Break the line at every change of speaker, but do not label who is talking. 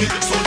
Let so